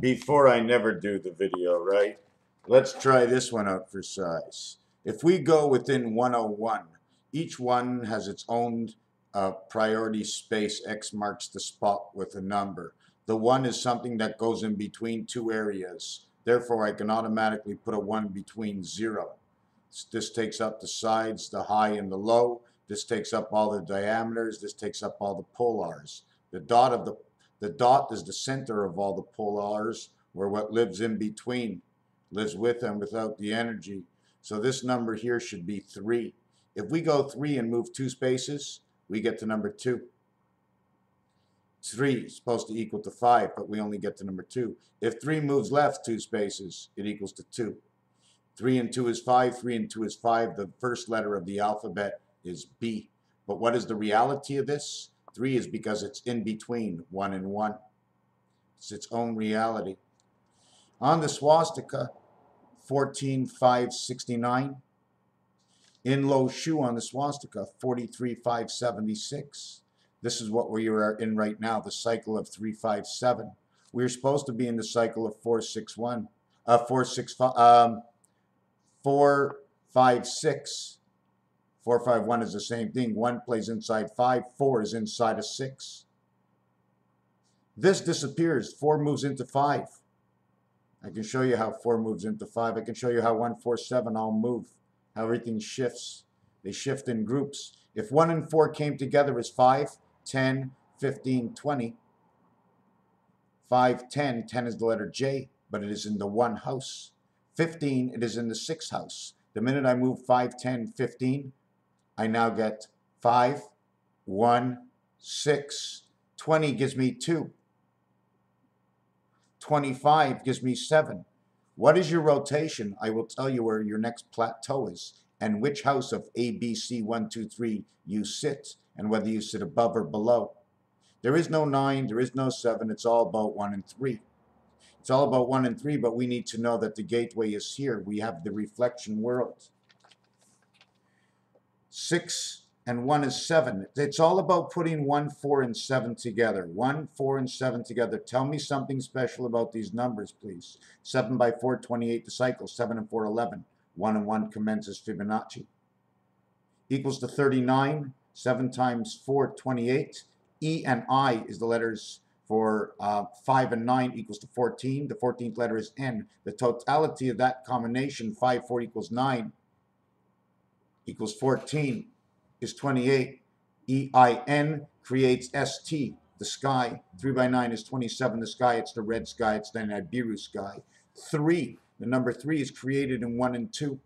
before I never do the video, right? Let's try this one out for size. If we go within 101, each one has its own uh, priority space. X marks the spot with a number. The one is something that goes in between two areas. Therefore, I can automatically put a one between zero. This takes up the sides, the high and the low. This takes up all the diameters. This takes up all the polars. The dot of the the dot is the center of all the polars, where what lives in between lives with and without the energy. So this number here should be 3. If we go 3 and move two spaces, we get to number 2. 3 is supposed to equal to 5, but we only get to number 2. If 3 moves left two spaces, it equals to 2. 3 and 2 is 5, 3 and 2 is 5. The first letter of the alphabet is B. But what is the reality of this? Three is because it's in between one and one. It's its own reality. On the swastika, 14569. In Lo Shu on the swastika, 43576. This is what we are in right now, the cycle of 357. We are supposed to be in the cycle of 461, uh, 465, um, 456. 4, 5, 1 is the same thing. 1 plays inside 5. 4 is inside a 6. This disappears. 4 moves into 5. I can show you how 4 moves into 5. I can show you how 1, 4, 7 all move. How everything shifts. They shift in groups. If 1 and 4 came together as 5, 10, 15, 20. 5, 10. 10 is the letter J, but it is in the 1 house. 15, it is in the 6 house. The minute I move 5, 10, 15, I now get 5, 1, 6. 20 gives me 2. 25 gives me 7. What is your rotation? I will tell you where your next plateau is and which house of A, B, C, 1, 2, 3 you sit and whether you sit above or below. There is no 9, there is no 7, it's all about 1 and 3. It's all about 1 and 3, but we need to know that the gateway is here. We have the reflection world. 6 and 1 is 7. It's all about putting 1, 4, and 7 together. 1, 4, and 7 together. Tell me something special about these numbers, please. 7 by 4, 28 the cycle. 7 and 4, 11. 1 and 1 commences Fibonacci. Equals to 39. 7 times 4, 28. E and I is the letters for uh, 5 and 9 equals to 14. The 14th letter is N. The totality of that combination, 5, 4 equals 9, equals 14 is 28. EIN creates ST, the sky. 3 by 9 is 27, the sky. It's the red sky. It's the Nibiru sky. 3, the number 3 is created in 1 and 2.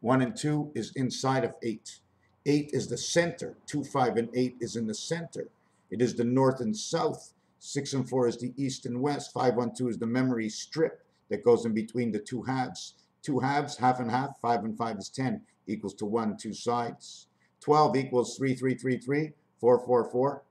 1 and 2 is inside of 8. 8 is the center. 2, 5, and 8 is in the center. It is the north and south. 6 and 4 is the east and west. 5, 1, 2 is the memory strip that goes in between the two halves. Two halves, half and half, 5 and 5 is 10 equals to 1, two sides. 12 equals 3, 3, 3, 3, 4, 4, 4.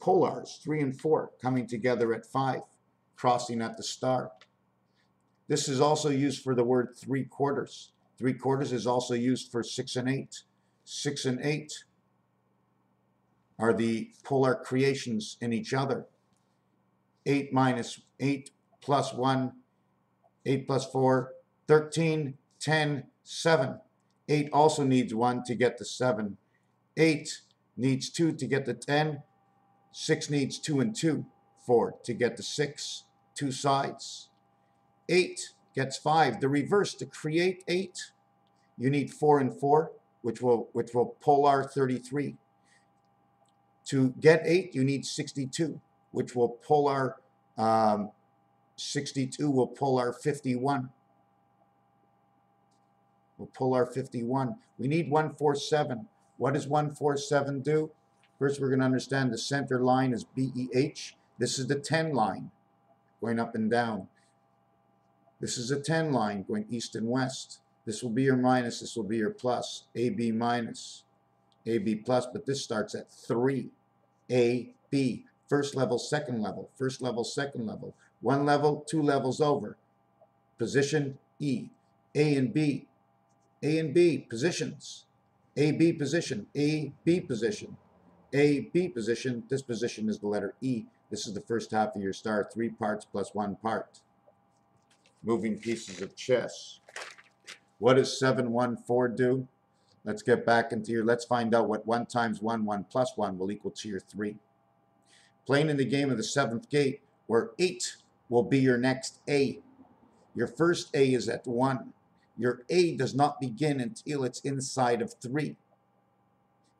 Polars, 3 and 4, coming together at 5, crossing at the star. This is also used for the word 3 quarters. 3 quarters is also used for 6 and 8. 6 and 8 are the polar creations in each other. 8 minus 8 plus 1, 8 plus 4, 13, 10, 7. 8 also needs 1 to get the 7. 8 needs 2 to get the 10. 6 needs 2 and 2. 4 to get the 6. Two sides. 8 gets 5. The reverse, to create 8, you need 4 and 4, which will, which will polar 33. To get 8, you need 62, which will polar um, 62 will polar 51 We'll pull our 51. We need 147. What does 147 do? First, we're going to understand the center line is BEH. This is the 10 line going up and down. This is a 10 line going east and west. This will be your minus, this will be your plus. AB minus, AB plus, but this starts at 3. AB, first level, second level, first level, second level. One level, two levels over. Position E. A and B, a and B positions. A, B position, A, B position, A, B position. This position is the letter E. This is the first half of your star, three parts plus one part. Moving pieces of chess. What does 714 do? Let's get back into here. Let's find out what 1 times 1, 1 plus 1 will equal to your 3. Playing in the game of the seventh gate, where 8 will be your next A. Your first A is at 1. Your A does not begin until it's inside of 3.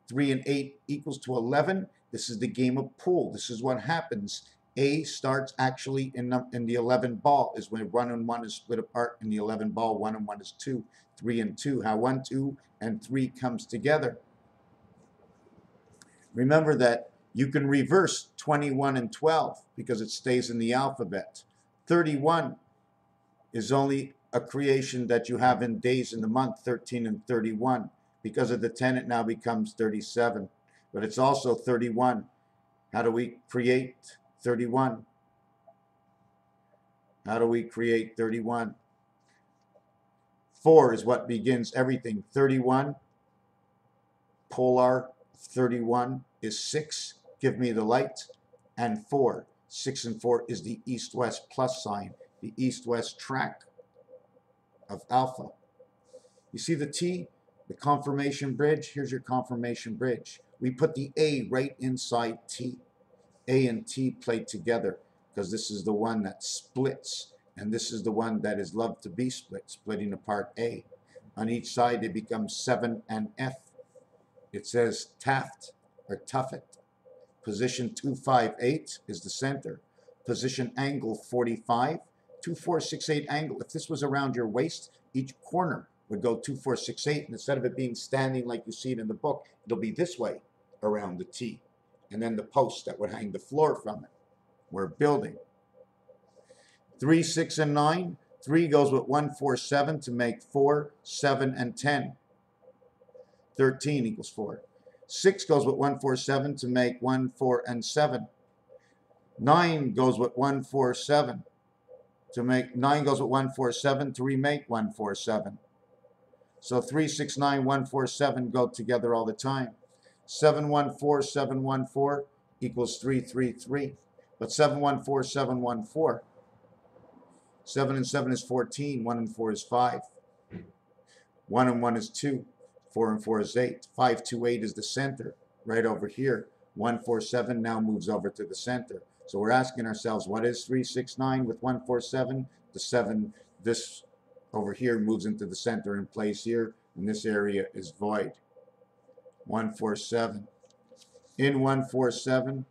3 and 8 equals to 11. This is the game of pool. This is what happens. A starts actually in the, in the 11 ball is when 1 and 1 is split apart in the 11 ball. 1 and 1 is 2. 3 and 2. How 1, 2, and 3 comes together. Remember that you can reverse 21 and 12 because it stays in the alphabet. 31 is only a creation that you have in days in the month, 13 and 31. Because of the 10, it now becomes 37. But it's also 31. How do we create 31? How do we create 31? 4 is what begins everything. 31, polar 31 is 6. Give me the light. And 4. 6 and 4 is the east-west plus sign, the east-west track of alpha. You see the T, the confirmation bridge? Here's your confirmation bridge. We put the A right inside T. A and T play together because this is the one that splits and this is the one that is loved to be split, splitting apart A. On each side it becomes 7 and F. It says Taft or Tuffet. Position 258 is the center. Position angle 45, 2468 angle. If this was around your waist, each corner would go 2468 and instead of it being standing like you see it in the book, it'll be this way around the T. And then the post that would hang the floor from it. We're building. 3, 6, and 9. 3 goes with 1, 4, 7 to make 4, 7, and 10. 13 equals 4. 6 goes with 1, 4, 7 to make 1, 4, and 7. 9 goes with 1, 4, 7 to make 9 goes with 1, 4, 7 to remake 1, 4, 7. So 3, 6, 9, 1, 4, 7 go together all the time. 7, 1, 4, 7, 1, 4 equals 3, 3, 3. But 7, 1, 4, 7, 1, 4 7 and 7 is 14. 1 and 4 is 5. 1 and 1 is 2. 4 and 4 is 8. 5, 2, 8 is the center right over here. 1, 4, 7 now moves over to the center. So we're asking ourselves, what is 369 with 147? The 7, this over here moves into the center in place here, and this area is void. 147. In 1, 4, 7,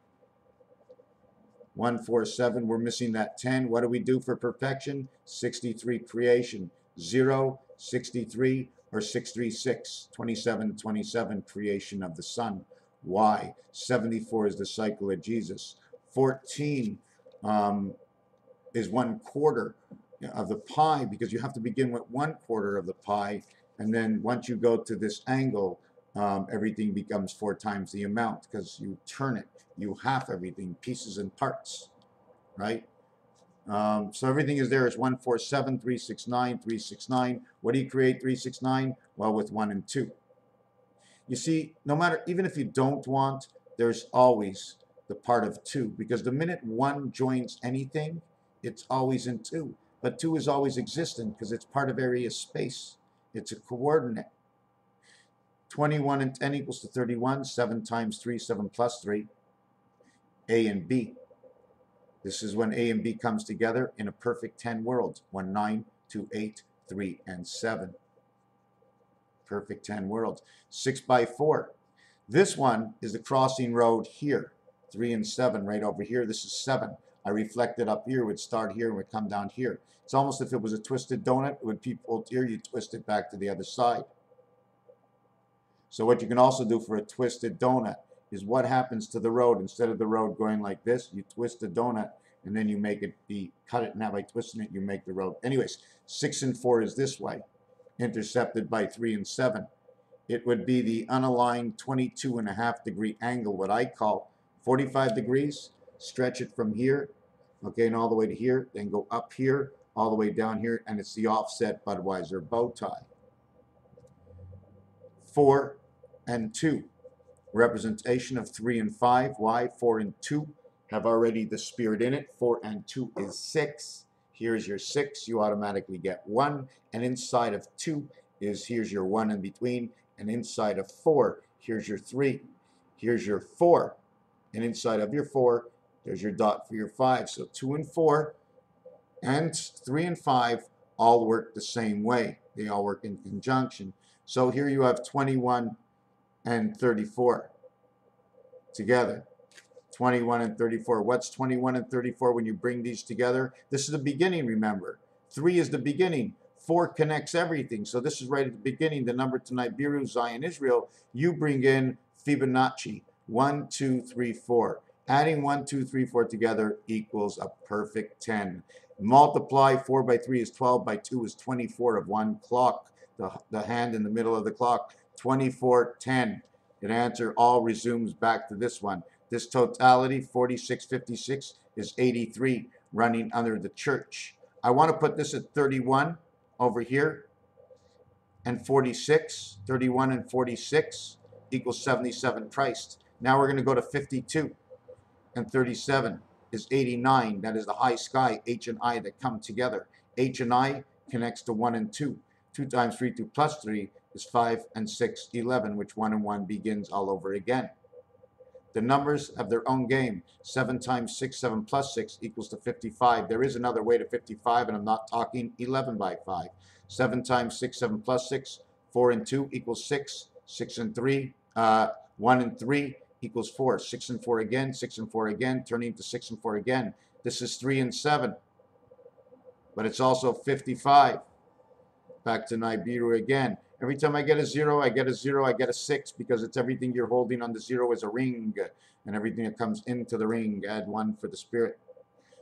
147, we're missing that 10. What do we do for perfection? 63 creation. 0, 63, or 636, 27, 27 creation of the sun. Why? 74 is the cycle of Jesus. 14 um, is one quarter of the pi because you have to begin with one quarter of the pi and then once you go to this angle um, everything becomes four times the amount because you turn it you half everything, pieces and parts, right? Um, so everything is there is 147, 369, 369. What do you create 369? Well, with 1 and 2. You see, no matter, even if you don't want, there's always the part of 2. Because the minute 1 joins anything, it's always in 2. But 2 is always existent because it's part of area space. It's a coordinate. 21 and 10 equals to 31. 7 times 3, 7 plus 3. A and B. This is when A and B comes together in a perfect 10 worlds. 1, 9, 2, 8, 3, and 7. Perfect 10 worlds. 6 by 4. This one is the crossing road here. 3 and 7 right over here. This is 7. I reflect it up here. Would start here and would come down here. It's almost if it was a twisted donut. Would people here, you twist it back to the other side. So what you can also do for a twisted donut is what happens to the road. Instead of the road going like this, you twist the donut and then you make it be, cut it now by twisting it, you make the road. Anyways, 6 and 4 is this way, intercepted by 3 and 7. It would be the unaligned 22 and a half degree angle, what I call 45 degrees. Stretch it from here, okay, and all the way to here, then go up here, all the way down here, and it's the offset Budweiser bow tie. 4 and 2 representation of 3 and 5. Why? 4 and 2 have already the spirit in it. 4 and 2 is 6. Here's your 6. You automatically get 1. And inside of 2 is here's your 1 in between. And inside of 4, here's your 3. Here's your 4. And inside of your 4, there's your dot for your 5. So 2 and 4 and 3 and 5 all work the same way. They all work in conjunction. So here you have 21 and 34 together. 21 and 34. What's 21 and 34 when you bring these together? This is the beginning, remember. 3 is the beginning. 4 connects everything. So this is right at the beginning, the number to Nibiru, Zion, Israel. You bring in Fibonacci. 1, 2, 3, 4. Adding 1, 2, 3, 4 together equals a perfect 10. Multiply 4 by 3 is 12, by 2 is 24 of one clock, the, the hand in the middle of the clock, 24, 10. An answer all resumes back to this one. This totality, 4656, is 83 running under the church. I want to put this at 31 over here and 46. 31 and 46 equals 77 priced. Now we're going to go to 52 and 37 is 89. That is the high sky, H and I, that come together. H and I connects to 1 and 2. 2 times 3, 2 plus 3 is 5 and 6, 11, which 1 and 1 begins all over again. The numbers have their own game. 7 times 6, 7 plus 6 equals to 55. There is another way to 55, and I'm not talking 11 by 5. 7 times 6, 7 plus 6, 4 and 2 equals 6. 6 and 3, uh, 1 and 3 equals 4. 6 and 4 again, 6 and 4 again, turning to 6 and 4 again. This is 3 and 7. But it's also 55. Back to Nibiru again. Every time I get a 0, I get a 0, I get a 6 because it's everything you're holding on the 0 is a ring. And everything that comes into the ring, add 1 for the spirit.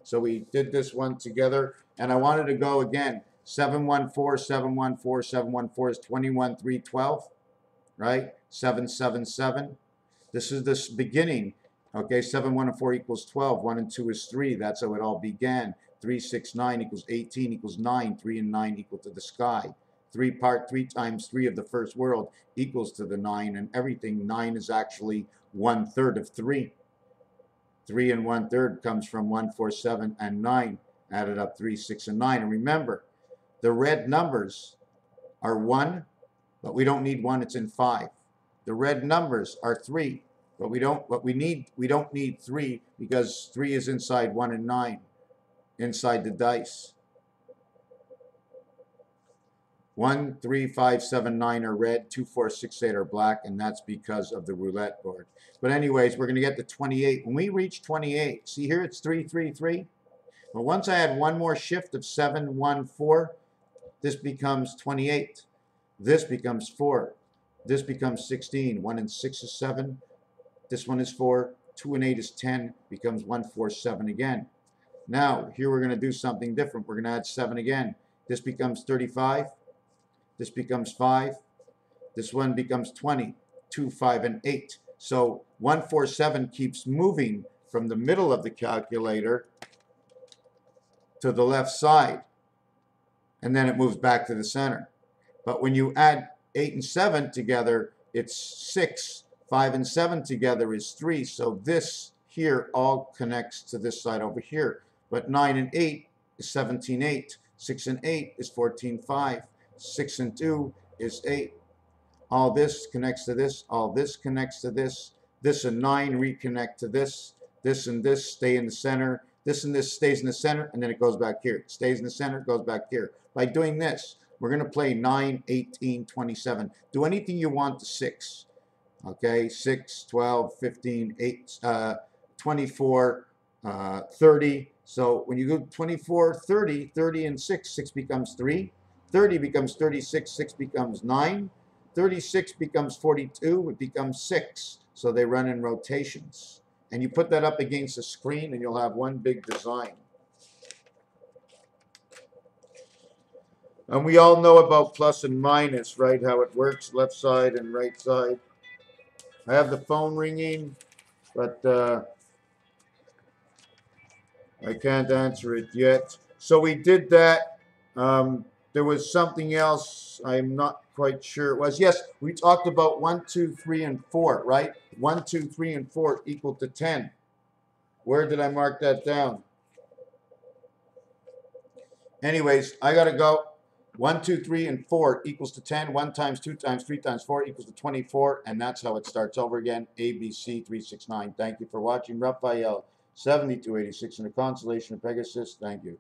So we did this one together. And I wanted to go again. 714, 714, 714 is 21, 312. Right? 777. This is this beginning. Okay, 7, 1, and 4 equals 12. 1 and 2 is 3. That's how it all began. 3, 6, 9 equals 18 equals 9. 3 and 9 equal to the sky. 3 part 3 times 3 of the first world equals to the 9. And everything, 9 is actually one third of 3. 3 and 1 third comes from 1, 4, 7, and 9. Added up 3, 6, and 9. And remember, the red numbers are 1, but we don't need 1. It's in 5. The red numbers are 3, but we don't what we need we don't need 3 because 3 is inside 1 and 9 inside the dice. 1, 3, 5, 7, 9 are red, 2, 4, 6, 8 are black, and that's because of the roulette board. But anyways, we're going to get to 28. When we reach 28, see here it's 3, 3, 3. But once I add one more shift of seven, one, four, this becomes 28. This becomes 4. This becomes 16. 1 and 6 is 7. This one is 4. 2 and 8 is 10. Becomes 1, 4, 7 again. Now, here we're going to do something different. We're going to add 7 again. This becomes 35. This becomes 5. This one becomes 20. 2, 5, and 8. So 1, 4, 7 keeps moving from the middle of the calculator to the left side. And then it moves back to the center. But when you add 8 and 7 together, it's 6. 5 and 7 together is 3. So this here all connects to this side over here. But 9 and 8 is 17, 8. 6 and 8 is 14, 5. 6 and 2 is 8. All this connects to this. All this connects to this. This and 9 reconnect to this. This and this stay in the center. This and this stays in the center, and then it goes back here. It stays in the center, goes back here. By doing this, we're going to play 9, 18, 27. Do anything you want to 6. Okay, 6, 12, 15, 8, uh, 24, uh, 30. So when you go 24, 30, 30 and 6, 6 becomes 3. 30 becomes 36, 6 becomes 9. 36 becomes 42, it becomes 6. So they run in rotations. And you put that up against the screen and you'll have one big design. And we all know about plus and minus, right? How it works, left side and right side. I have the phone ringing, but uh, I can't answer it yet. So we did that. Um, there was something else I'm not quite sure it was. Yes, we talked about 1, 2, 3, and 4, right? 1, 2, 3, and 4 equal to 10. Where did I mark that down? Anyways, I gotta go. One, two, three, and four equals to 10. One times two times three times four equals to 24. And that's how it starts over again. ABC 369. Thank you for watching. Raphael 7286 in the constellation of Pegasus. Thank you.